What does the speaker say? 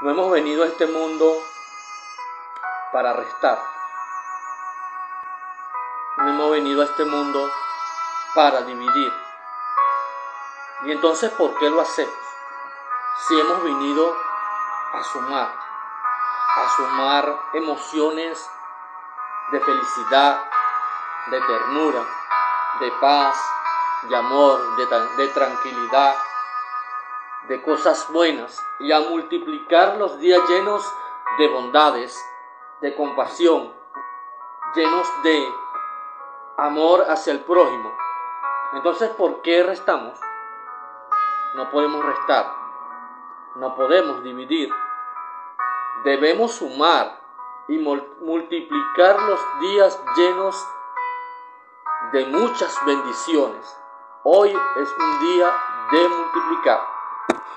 No hemos venido a este mundo para restar. No hemos venido a este mundo para dividir. Y entonces, ¿por qué lo hacemos? Si hemos venido a sumar, a sumar emociones de felicidad, de ternura, de paz, de amor, de, de tranquilidad, de cosas buenas y a multiplicar los días llenos de bondades, de compasión, llenos de amor hacia el prójimo. Entonces, ¿por qué restamos? No podemos restar, no podemos dividir. Debemos sumar y multiplicar los días llenos de muchas bendiciones. Hoy es un día de multiplicar.